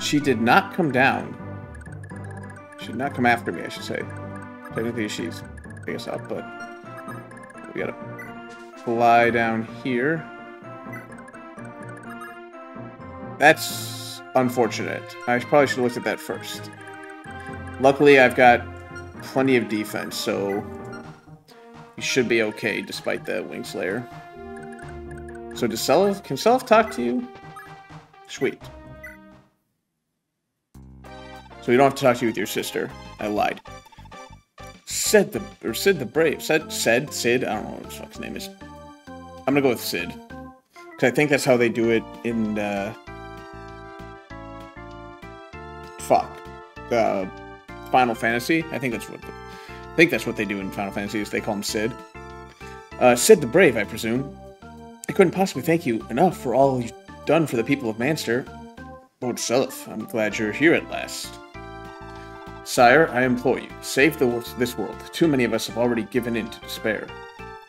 She did not come down. She did not come after me, I should say. Technically, she's, I guess, up, but we gotta fly down here. That's unfortunate. I probably should have looked at that first. Luckily, I've got plenty of defense, so you should be okay despite the Wing Slayer. So does Seliph, can Seliph talk to you? Sweet. So you don't have to talk to you with your sister. I lied. Sid the or Sid the Brave. Sid Sid Sid. I don't know what his name is. I'm gonna go with Sid because I think that's how they do it in uh, fuck uh, Final Fantasy. I think that's what I think that's what they do in Final Fantasy. Is they call him Sid. Uh, Sid the Brave, I presume. I couldn't possibly thank you enough for all you've done for the people of Manster. Lord Seliph, I'm glad you're here at last. Sire, I implore you, save the, this world. Too many of us have already given in to despair.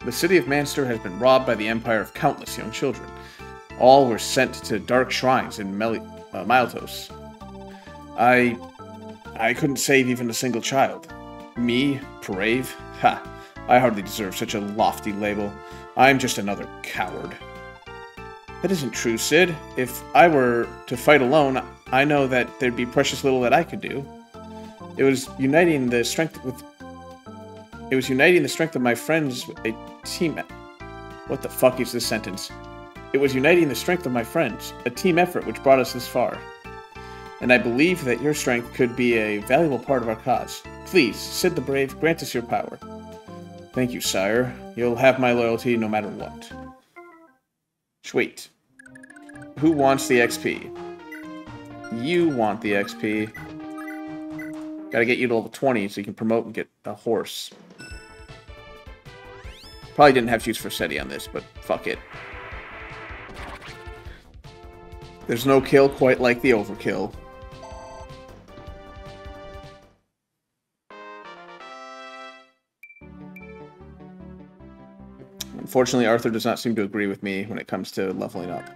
The city of Manster has been robbed by the empire of countless young children. All were sent to dark shrines in Mel uh. I... I couldn't save even a single child. Me? Brave? Ha! I hardly deserve such a lofty label. I'm just another coward. That isn't true, Sid. If I were to fight alone, I know that there'd be precious little that I could do. It was uniting the strength with. It was uniting the strength of my friends with a team. What the fuck is this sentence? It was uniting the strength of my friends, a team effort which brought us this far. And I believe that your strength could be a valuable part of our cause. Please, Sid the Brave, grant us your power. Thank you, sire. You'll have my loyalty no matter what. Sweet. Who wants the XP? You want the XP. Gotta get you to level 20 so you can promote and get a horse. Probably didn't have to use Forseti on this, but fuck it. There's no kill quite like the overkill. Unfortunately, Arthur does not seem to agree with me when it comes to leveling up.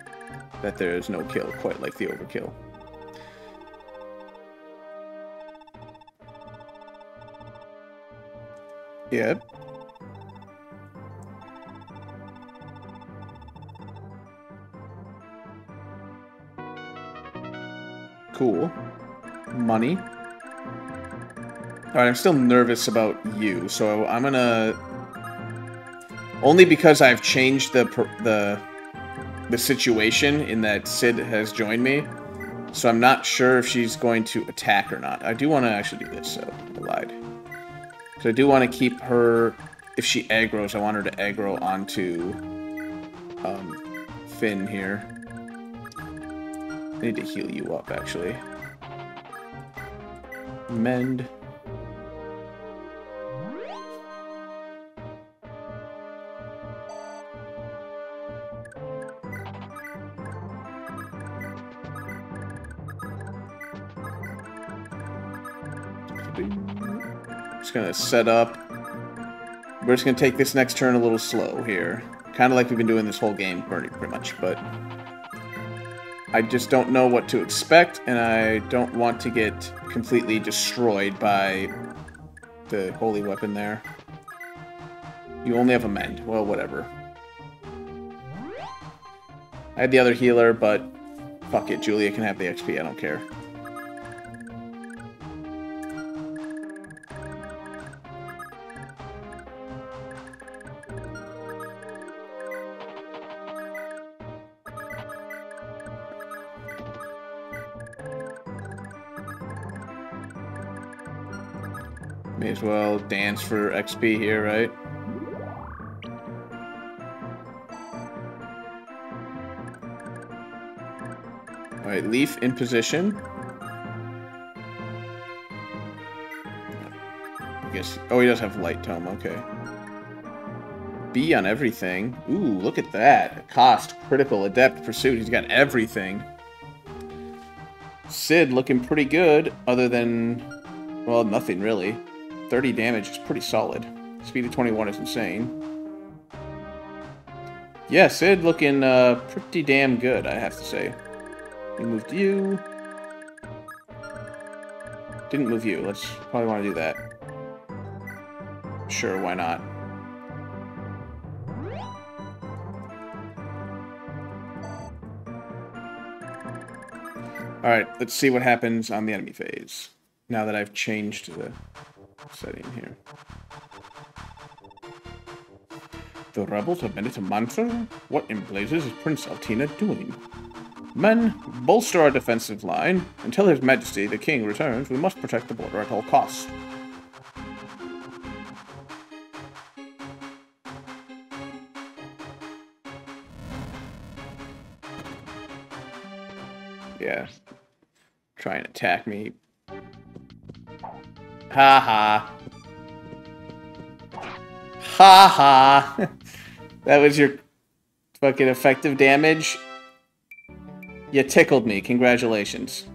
That there is no kill quite like the overkill. Yep. Cool. Money. Alright, I'm still nervous about you, so I'm gonna... Only because I've changed the the the situation in that Sid has joined me, so I'm not sure if she's going to attack or not. I do want to actually do this, so I lied. I do want to keep her, if she aggroes, I want her to aggro onto um, Finn here. I need to heal you up, actually. Mend. Gonna set up. We're just gonna take this next turn a little slow here. Kind of like we've been doing this whole game, pretty, pretty much, but... I just don't know what to expect, and I don't want to get completely destroyed by the holy weapon there. You only have a mend. Well, whatever. I had the other healer, but fuck it, Julia can have the XP, I don't care. As well dance for XP here, right? Alright, Leif in position. I guess... Oh, he does have Light Tome, okay. B on everything. Ooh, look at that. Cost, critical, adept, pursuit. He's got everything. Sid looking pretty good, other than... Well, nothing really. 30 damage is pretty solid. Speed of 21 is insane. Yeah, Sid looking uh, pretty damn good, I have to say. We moved you. didn't move you. Let's probably want to do that. Sure, why not? Alright, let's see what happens on the enemy phase. Now that I've changed the setting here. The rebels have been it to Manster? What in blazes is Prince Altena doing? Men, bolster our defensive line. Until His Majesty, the King, returns, we must protect the border at all costs. Yeah. Try and attack me. Ha ha. Ha ha. that was your fucking effective damage. You tickled me. Congratulations.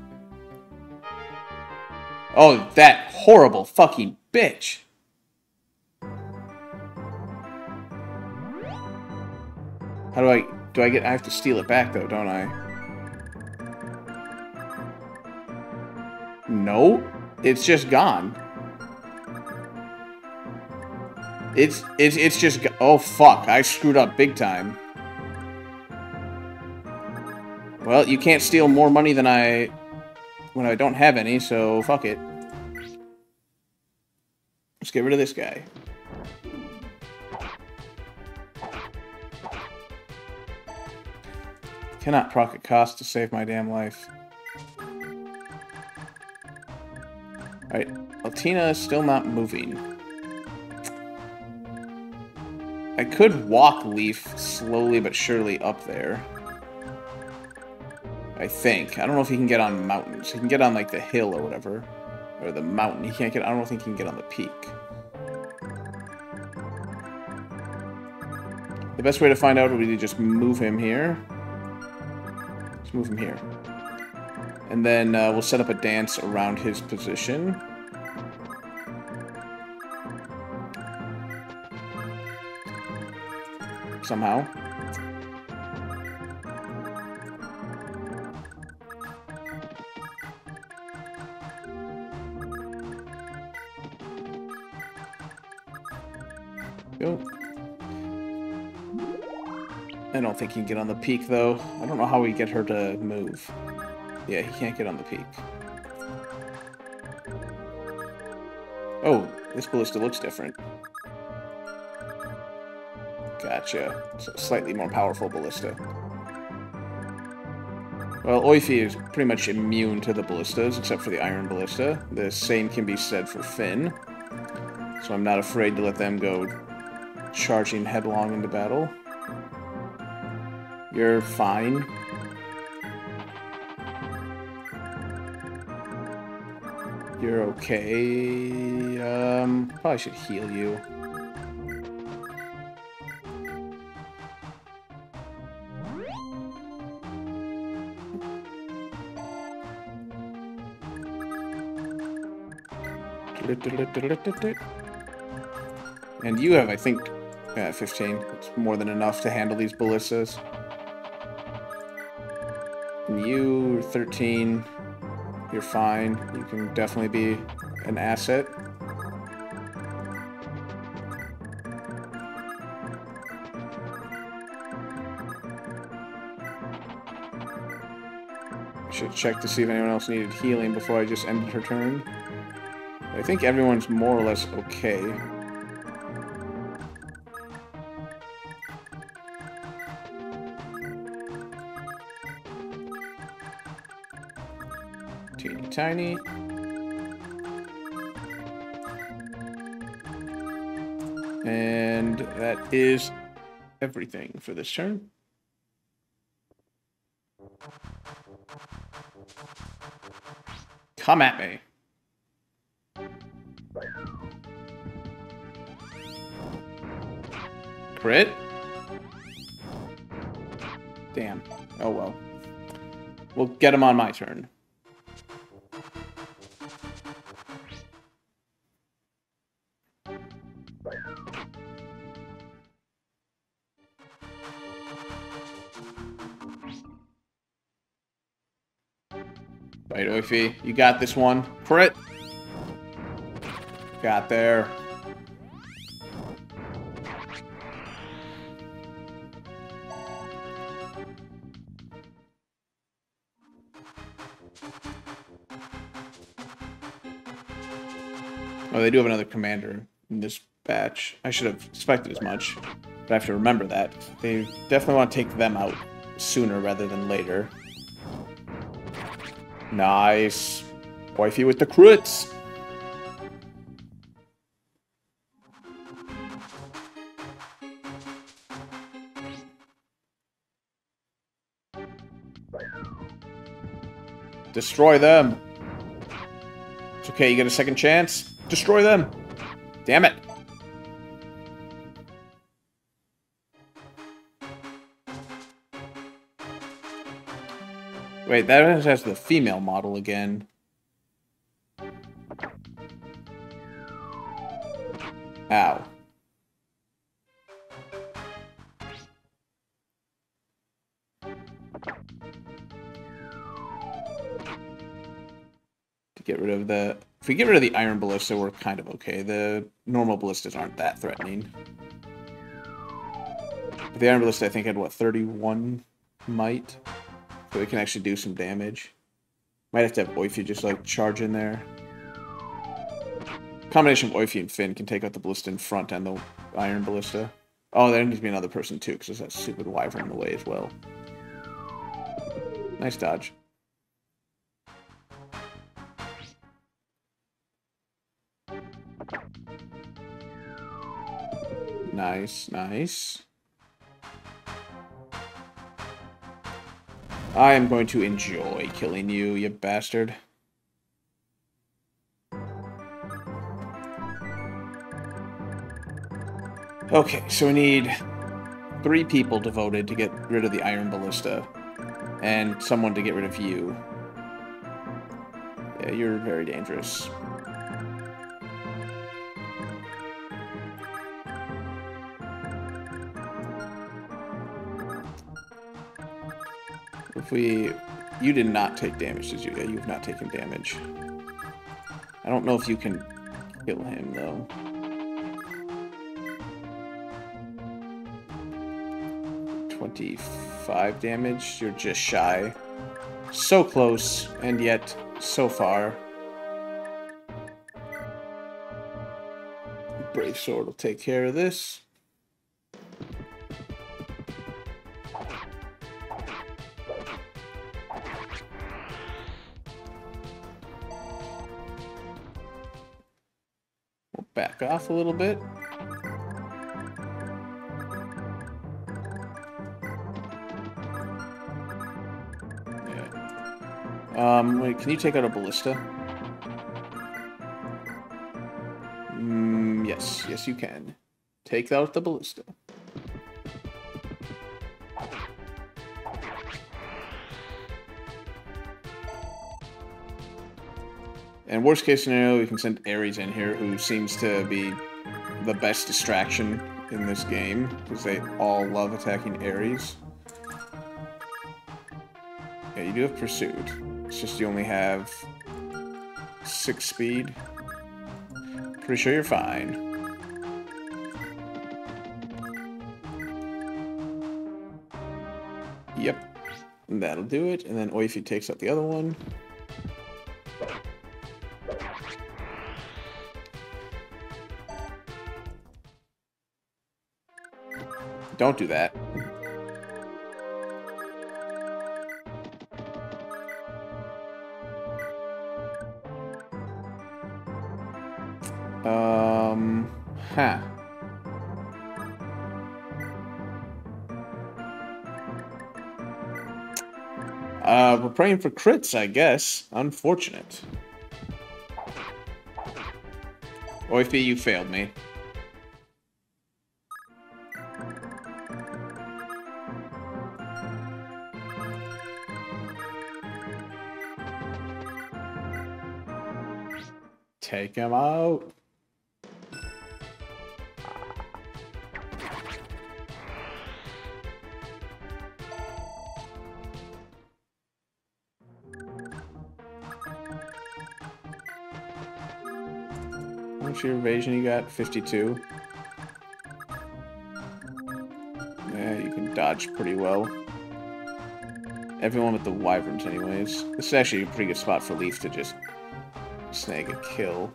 Oh, that horrible fucking bitch. How do I... Do I get... I have to steal it back, though, don't I? No. It's just gone. It's... It's, it's just... Oh, fuck. I screwed up big time. Well, you can't steal more money than I... When I don't have any, so fuck it. Let's get rid of this guy. Cannot proc cost to save my damn life. Alright, Altena is still not moving. I could walk Leif slowly but surely up there. I think. I don't know if he can get on mountains. He can get on, like, the hill or whatever. Or the mountain. He can't get... I don't think he can get on the peak. The best way to find out would be to just move him here. Let's move him here. And then uh, we'll set up a dance around his position. Somehow. I don't think he can get on the peak, though. I don't know how we get her to move. Yeah, he can't get on the peak. Oh, this ballista looks different. Gotcha. Slightly more powerful ballista. Well, Oifey is pretty much immune to the ballistas, except for the iron ballista. The same can be said for Finn. So I'm not afraid to let them go charging headlong into battle. You're fine. You're okay. Um, probably should heal you. And you have, I think, uh, 15. It's more than enough to handle these ballistas. And you, 13, you're fine. You can definitely be an asset. Should check to see if anyone else needed healing before I just ended her turn. I think everyone's more or less okay. Teeny tiny. And that is everything for this turn. Come at me. Crit? Damn. Oh well. We'll get him on my turn. Right, Oifey, you got this one. Crit. Got there. They do have another commander in this batch. I should have expected as much, but I have to remember that. They definitely want to take them out sooner rather than later. Nice. Wifey with the crits. Destroy them. It's okay, you get a second chance. Destroy them. Damn it. Wait, that has the female model again. Ow. To get rid of the... If we get rid of the Iron Ballista, we're kind of okay. The normal Ballistas aren't that threatening. But The Iron Ballista, I think, had, what, 31 might? So we can actually do some damage. Might have to have Oifey just, like, charge in there. Combination of Oifey and Finn can take out the Ballista in front and the Iron Ballista. Oh, there needs to be another person, too, because there's that stupid Wyvern in the way as well. Nice dodge. Nice, nice. I am going to enjoy killing you, you bastard. Okay, so we need three people devoted to get rid of the Iron Ballista, and someone to get rid of you. Yeah, you're very dangerous. If we... You did not take damage, did you? Yeah, you've not taken damage. I don't know if you can kill him, though. Twenty-five damage. You're just shy. So close, and yet so far. Brave Sword will take care of this. Off a little bit. Yeah. Um, wait, can you take out a ballista? Mm, yes, yes you can. Take out the ballista. And worst case scenario, we can send Ares in here, who seems to be the best distraction in this game, because they all love attacking Ares. Yeah, you do have Pursuit. It's just you only have six speed. Pretty sure you're fine. Yep. And that'll do it. And then Oifey takes out the other one. Don't do that. Um, huh. Uh, we're praying for crits, I guess. Unfortunate. Oifey, you failed me. Take him out. What's your evasion you got? 52. Yeah, you can dodge pretty well. Everyone with the wyverns anyways. This is actually a pretty good spot for Leif to just snag a kill.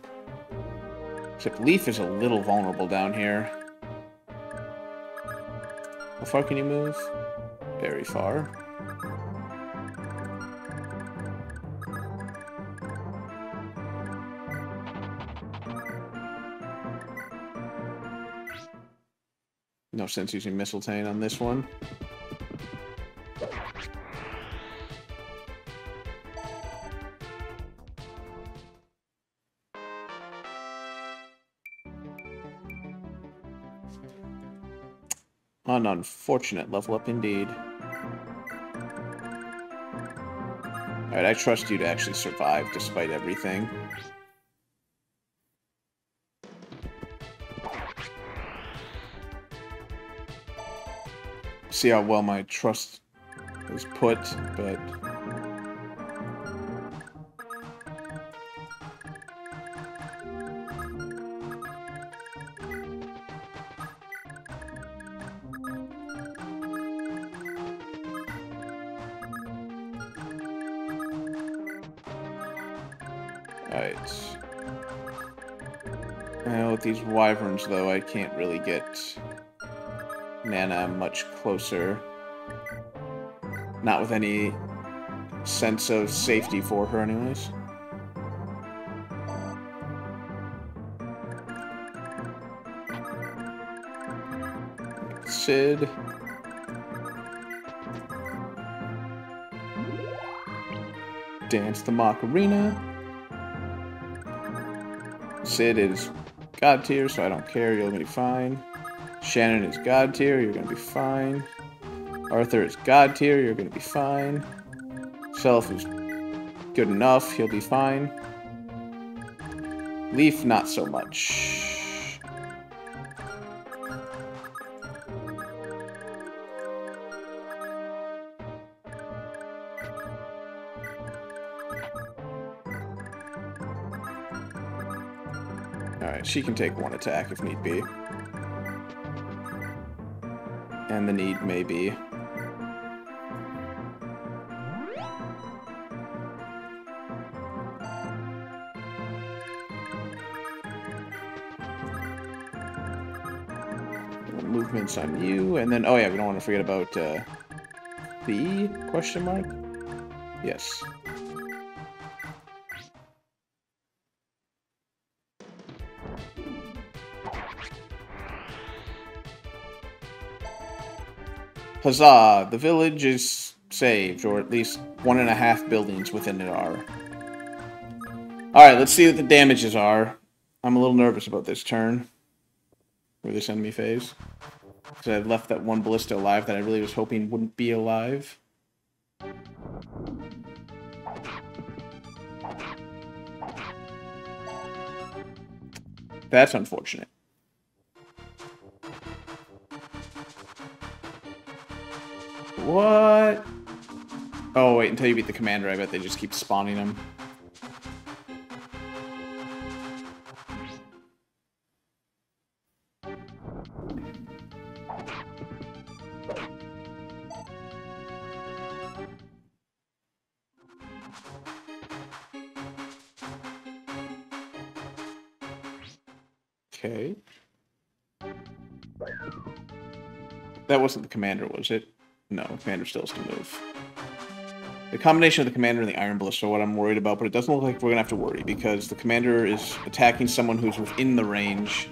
Except Leif is a little vulnerable down here. How far can you move? Very far. No sense using Mistletoe on this one. An unfortunate level up indeed. Alright, I trust you to actually survive despite everything. see how well my trust is put, but... wyverns, though, I can't really get Nanna much closer. Not with any sense of safety for her anyways. Sid. Dance the Macarena. Sid is god tier, so I don't care, you'll be fine. Shannan is god tier, you're gonna be fine. Arthur is god tier, you're gonna be fine. Seliph is good enough, he'll be fine. Leif, not so much. She can take one attack if need be. And the need may be. Movements on you, and then, oh yeah, we don't want to forget about, uh, the question mark? Yes. Huzzah! The village is saved, or at least one and a half buildings within it are. Alright, let's see what the damages are. I'm a little nervous about this turn. Or this enemy phase. Because I left that one ballista alive that I really was hoping wouldn't be alive. That's unfortunate. What? Oh, wait, until you beat the commander, I bet they just keep spawning them. Okay. That wasn't the commander, was it? No, Commander still has to move. The combination of the Commander and the Iron Ballista are what I'm worried about, but it doesn't look like we're to have to worry, because the Commander is attacking someone who's within the range,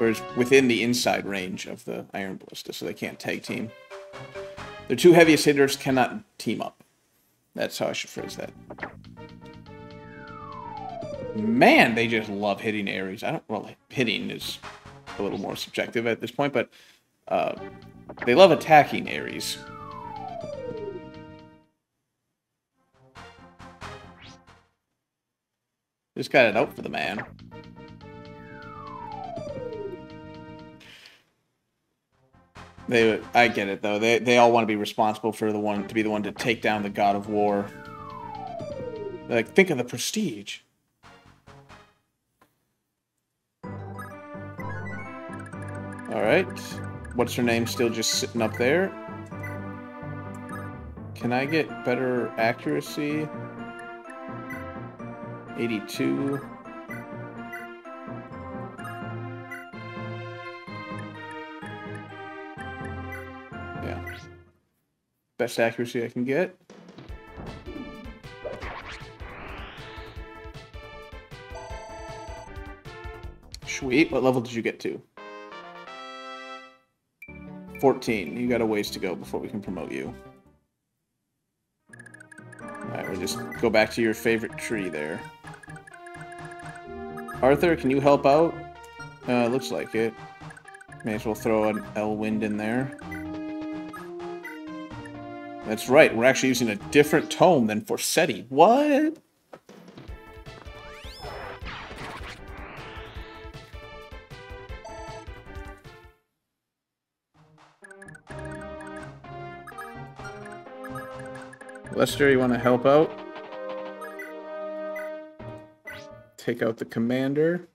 or is within the inside range of the Iron Ballista, so they can't tag team. Their two heaviest hitters cannot team up. That's how I should phrase that. Man, they just love hitting Ares. I don't, well, hitting is a little more subjective at this point, but uh, they love attacking Ares. Just got it out for the man. They, I get it though. They, they all want to be responsible for the one to be the one to take down the god of war. Like, think of the prestige. All right. What's her name still just sitting up there? Can I get better accuracy? 82. Yeah. Best accuracy I can get. Sweet. What level did you get to? 14. You got a ways to go before we can promote you. Alright, we'll just go back to your favorite tree there. Arthur, can you help out? Uh, looks like it. May as well throw an Elwind in there. That's right, we're actually using a different tome than Forseti. What? Lester, you want to help out? Take out the commander.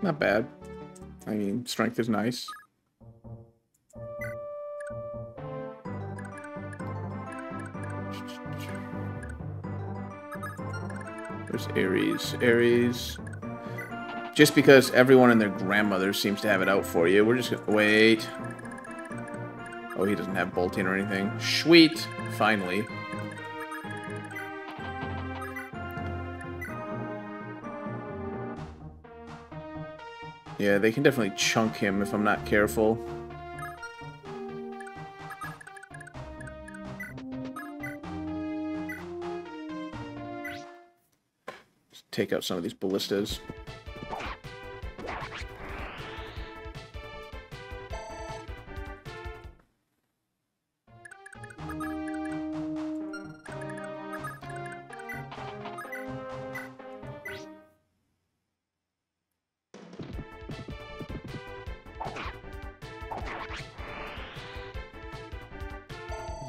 Not bad. I mean, strength is nice. There's Ares. Ares. Just because everyone and their grandmother seems to have it out for you, we're just gonna... Wait. Oh, he doesn't have bolting or anything. Sweet. Finally. Yeah, they can definitely chunk him if I'm not careful. Take out some of these ballistas.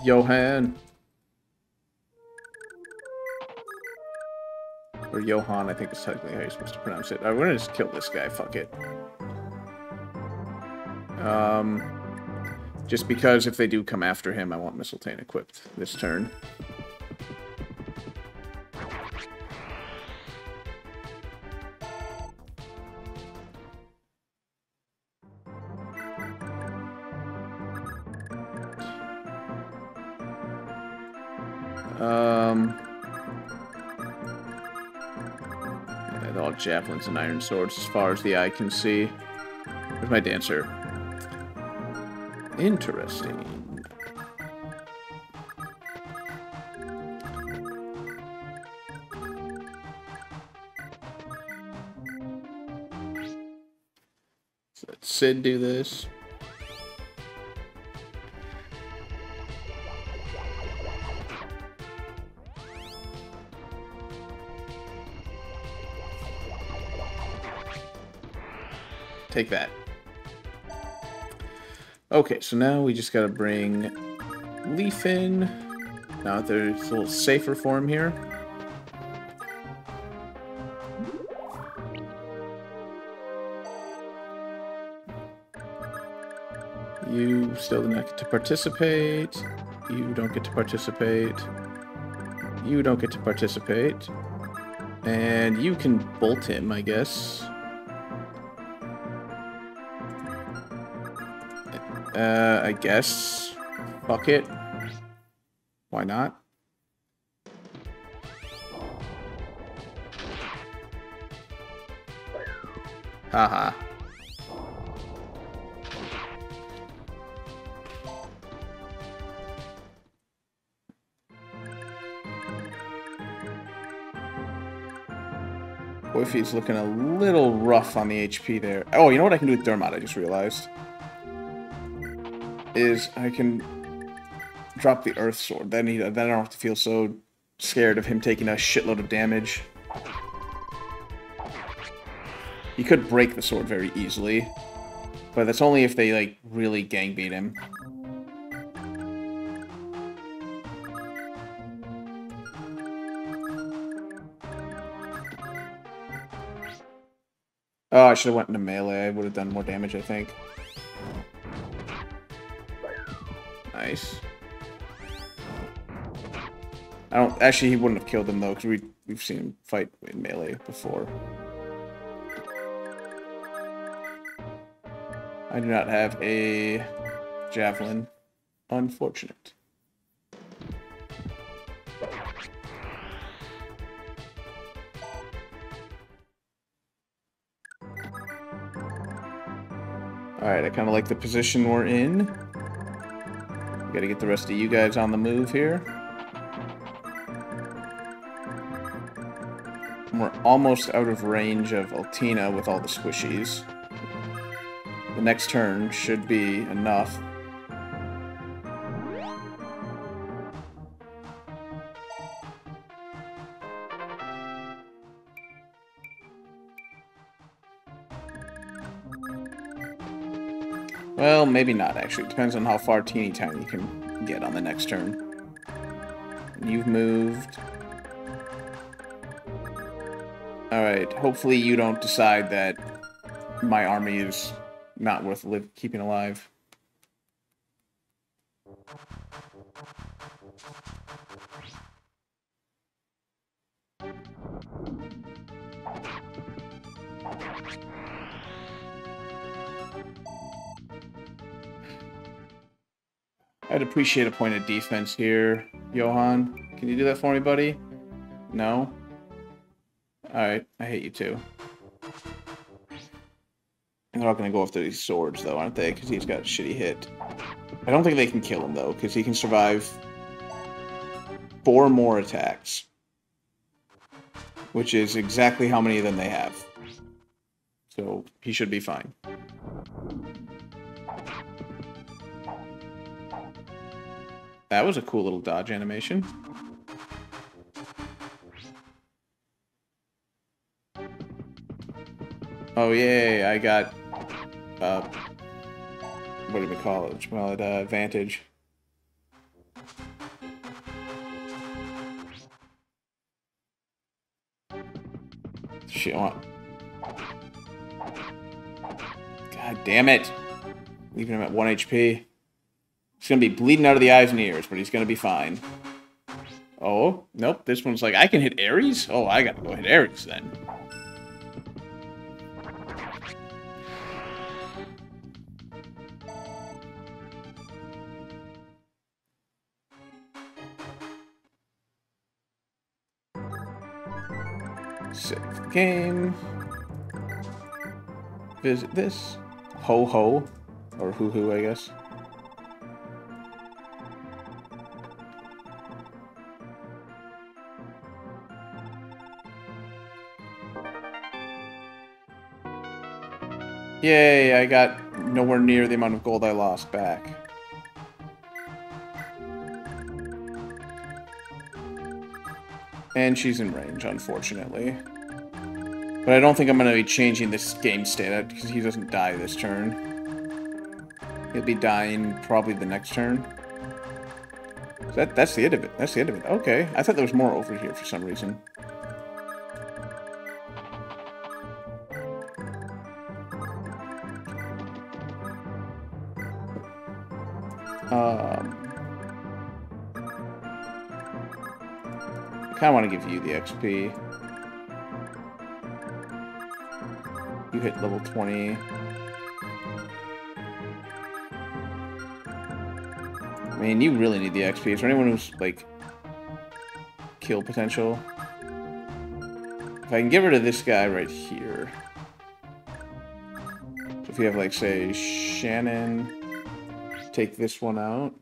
Johan. Johan, I think is technically how you're supposed to pronounce it. I'm gonna just kill this guy, fuck it. Um, just because if they do come after him, I want Mistletoe equipped this turn. Javelins and iron swords as far as the eye can see. Where's my dancer? Interesting. Cid do this. Take that. Okay, so now we just gotta bring Leif in. Now that there's a little safer for him here. You still do not get to participate. You don't get to participate. You don't get to participate. And you can bolt him, I guess. Uh, I guess. Fuck it. Why not? Haha. Boyfie's looking a little rough on the HP there. Oh, you know what I can do with Dermot, I just realized? Is I can drop the Earth Sword. Then, he, then I don't have to feel so scared of him taking a shitload of damage. He could break the sword very easily. But that's only if they, like, really gang beat him. Oh, I should have went into melee. I would have done more damage, I think. Nice. I don't... Actually, he wouldn't have killed him, though, because we, we've seen him fight in melee before. I do not have a javelin. Unfortunate. Alright, I kind of like the position we're in. Gotta get the rest of you guys on the move here. We're almost out of range of Altena with all the squishies. The next turn should be enough. Maybe not, actually. Depends on how far Teeny Tiny can get on the next turn. You've moved. Alright, hopefully you don't decide that my army is not worth keeping alive. I'd appreciate a point of defense here, Johan. Can you do that for me, buddy? No? Alright, I hate you too. And they're not going to go after these swords, though, aren't they? Because he's got shitty hit. I don't think they can kill him, though, because he can survive four more attacks. Which is exactly how many of them they have. So, he should be fine. That was a cool little dodge animation. Oh, yay, I got uh, what do we call it? Well, it uh, Vantage. Shit, God damn it. Leaving him at 1 HP. He's going to be bleeding out of the eyes and ears, but he's going to be fine. Oh, nope. This one's like, I can hit Ares? Oh, I got to go hit Ares then. game. Visit this. Ho ho. Or hoo hoo, I guess. Yay, I got nowhere near the amount of gold I lost back. And she's in range, unfortunately. But I don't think I'm going to be changing this game state because he doesn't die this turn. He'll be dying probably the next turn. That That's the end of it. That's the end of it. Okay. I thought there was more over here for some reason. I want to give you the XP. You hit level 20. I mean, you really need the XP. Is there anyone who's, like, kill potential? If I can get rid of this guy right here. So if you have, like, say, Shannan, take this one out.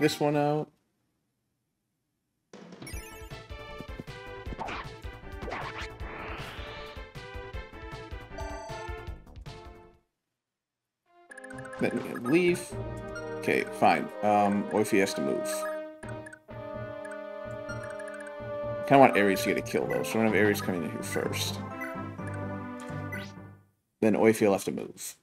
This one out. Have. Okay, fine. Um, has to move. I kind of want Ares to get a kill, though, so going to have Ares coming in here first. Then Oifey will have to move.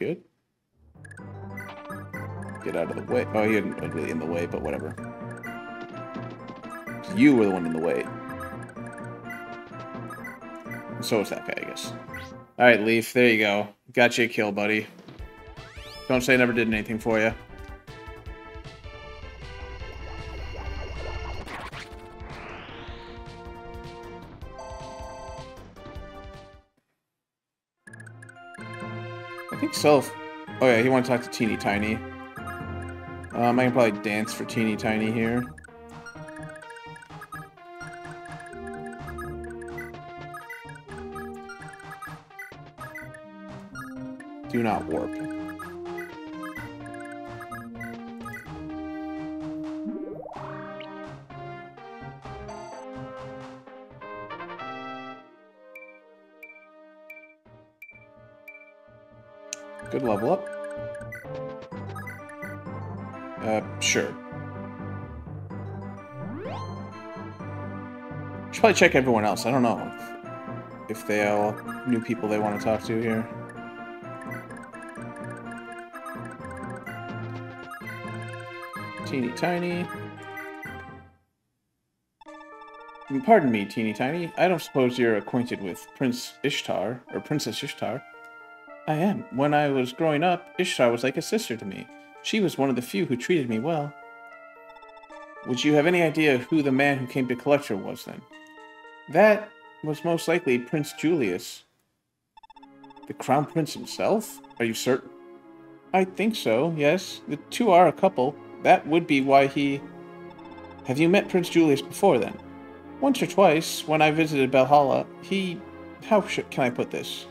Good. Get out of the way. Oh, he isn't really in the way, but whatever. You were the one in the way. So was that guy, I guess. Alright, Leif, there you go. Got you a kill, buddy. Don't say I never did anything for you. I think Seliph... Oh yeah, he want to talk to Teeny Tiny. Um, I can probably dance for Teeny Tiny here. Do not warp. Probably check everyone else. I don't know if, they all new people they want to talk to here. Teeny tiny. Pardon me, teeny tiny. I don't suppose you're acquainted with Prince Ishtar, or Princess Ishtar. I am. When I was growing up, Ishtar was like a sister to me. She was one of the few who treated me well. Would you have any idea who the man who came to collect her was then? That was most likely Prince Julius. The Crown Prince himself? Are you certain? I think so, yes. The two are a couple. That would be why he... Have you met Prince Julius before, then? Once or twice, when I visited Belhalla, he... How can I put this?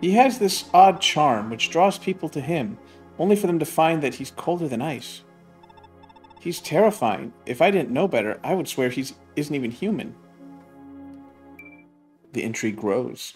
He has this odd charm which draws people to him, only for them to find that he's colder than ice. He's terrifying. If I didn't know better, I would swear he isn't even human. The intrigue grows.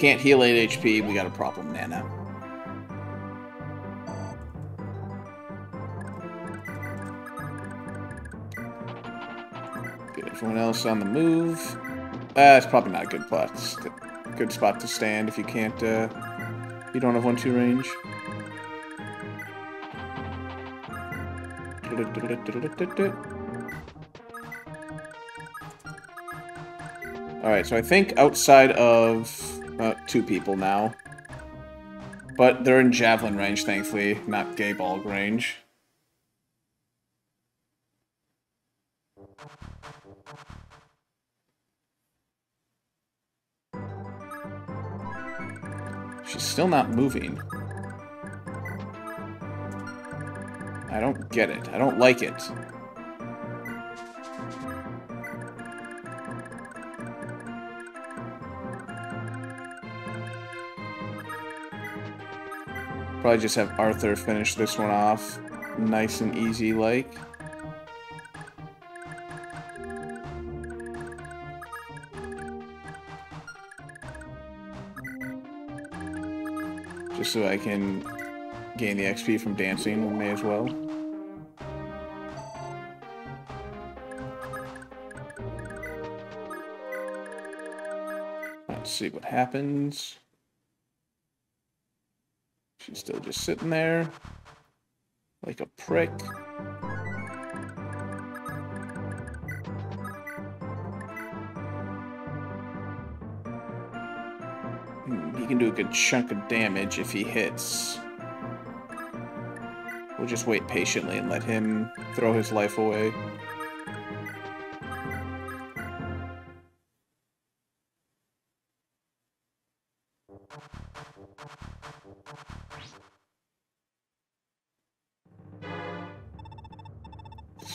Can't heal 8 HP, we got a problem, Nanna. Get everyone else on the move. That's uh, probably not a good spot. Good spot to stand if you can't, uh, you don't have 1-2 range. Alright, so I think outside of uh, two people now. But they're in javelin range, thankfully, not Gáe Bolg range. She's still not moving. I don't get it. I don't like it. Probably just have Arthur finish this one off nice and easy like. Just so I can gain the XP from dancing, may as well. Let's see what happens. She's still just sitting there. Like a prick. Hmm, he can do a good chunk of damage if he hits. We'll just wait patiently and let him throw his life away.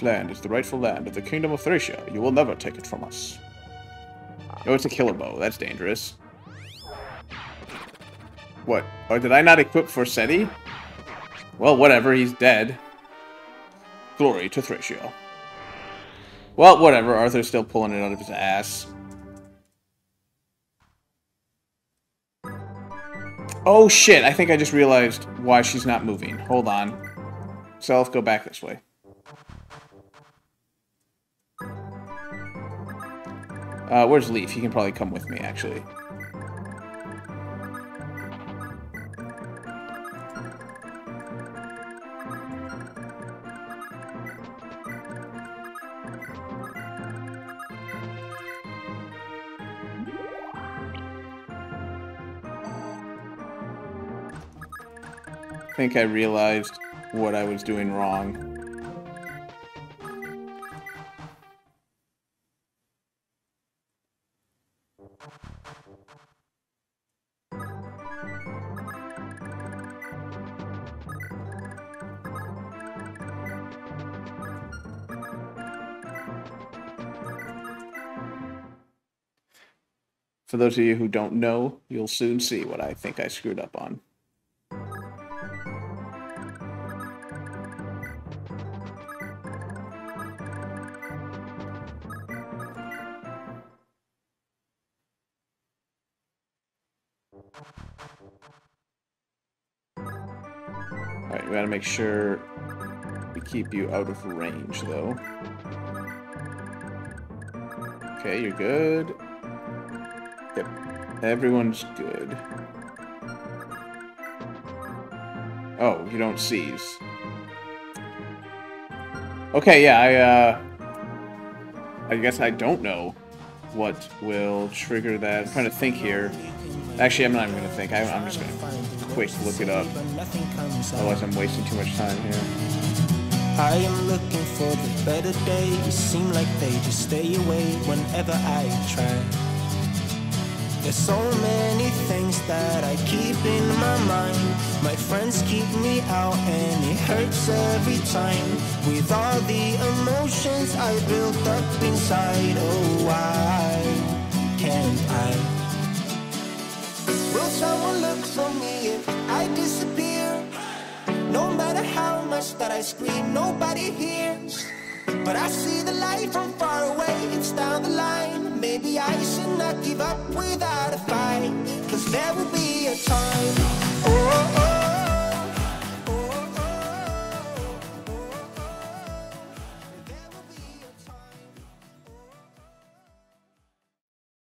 Land is the rightful land of the Kingdom of Thracia. You will never take it from us. Oh, it's a killer bow. That's dangerous. What? Or did I not equip Forseti? Well, whatever. He's dead. Glory to Thracia. Well, whatever. Arthur's still pulling it out of his ass. Oh, shit. I think I just realized why she's not moving. Hold on. Seliph, go back this way. Uh, where's Leif? He can probably come with me, actually. I think I realized what I was doing wrong. For those of you who don't know, you'll soon see what I think I screwed up on. Alright, we gotta make sure we keep you out of range, though. Okay, you're good. Yep, everyone's good. Oh, you don't seize. Okay, yeah, I, uh... I guess I don't know what will trigger that. I'm trying to think here. Actually, I'm not even gonna think. I, am just gonna quick look it up. Otherwise, I'm wasting too much time here. I am looking for the better days. Seem like they just stay away whenever I try. There's so many things that I keep in my mind. My friends keep me out, and it hurts every time. With all the emotions I built up inside, oh, why can't I? Will someone look for me if I disappear? No matter how much that I scream, nobody hears. But I see the light from far away, it's down the line. Maybe I should not give up without a fight Cause there will be a time oh, oh. oh.